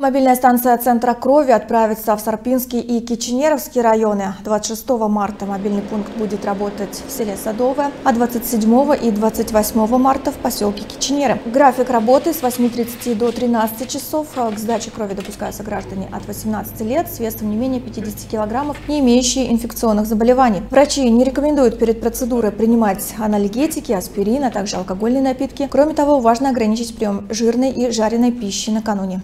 Мобильная станция Центра крови отправится в Сарпинский и Киченеровский районы. 26 марта мобильный пункт будет работать в селе Садовое, а 27 и 28 марта в поселке Киченеры. График работы с 8.30 до 13 часов. К сдаче крови допускаются граждане от 18 лет с весом не менее 50 килограммов, не имеющие инфекционных заболеваний. Врачи не рекомендуют перед процедурой принимать анальгетики, аспирин, а также алкогольные напитки. Кроме того, важно ограничить прием жирной и жареной пищи накануне.